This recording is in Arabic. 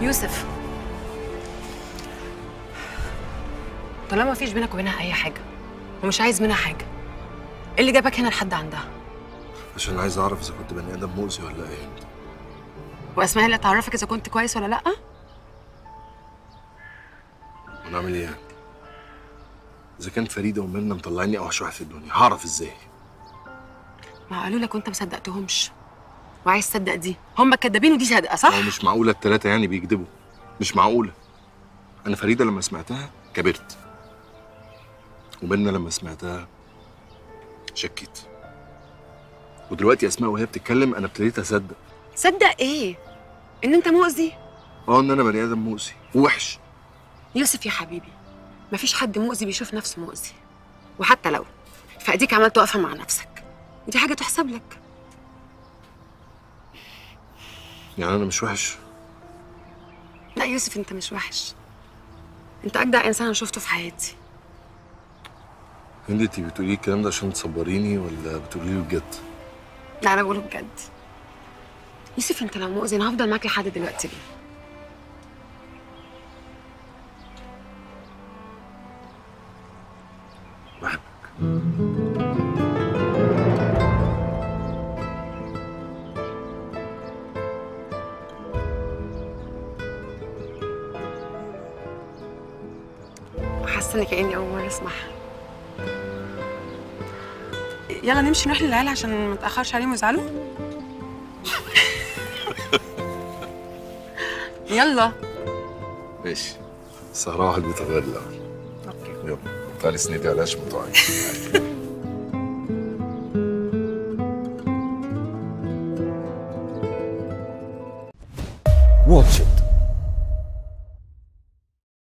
يوسف طالما مفيش بينك وبينها أي حاجة ومش عايز منها حاجة إيه اللي جابك هنا لحد عندها؟ عشان عايز أعرف إذا كنت بني آدم مؤذي ولا إيه. وأسماء اللي تعرفك إذا كنت كويس ولا لأ؟ وأنا اعمل إيه يعني؟ إذا كانت فريدة ومنى مطلعيني أوحش واحد في الدنيا هعرف إزاي؟ ما قالوا لك وأنت ما صدقتهمش. وعايز تصدق دي. هم كدابين ودي صادقه صح؟ هو مش معقولة التلاتة يعني بيكذبوا؟ مش معقولة. أنا فريدة لما سمعتها كبرت. ومنى لما سمعتها شكيت. ودلوقتي أسماء وهي بتتكلم أنا ابتديت أصدق. تصدق إيه؟ إن أنت مؤذي؟ آه إن أنا بني آدم مؤذي ووحش. يوسف يا حبيبي مفيش حد مؤذي بيشوف نفسه مؤذي. وحتى لو فأديك عملت واقفه مع نفسك. ودي حاجة تحسب لك. يعني أنا مش وحش. لا يوسف أنت مش وحش. أنت أجدع إنسان أنا شفته في حياتي. أنت بتقولي الكلام ده عشان تصبريني ولا بتقولي له بجد؟ لا أنا بقوله بجد. يوسف أنت لو مؤذي أنا هفضل معاك لحد دلوقتي ليه؟ بحبك. حاسة إني كأني أول مرة أسمعها. يلا نمشي نروح للعيال عشان ما تأخرش عليهم ويزعلوا. يلا. ماشي. سهرة واحد بيتغير الأول أوكي. يلا. تعالي سندي على هشام Watch it.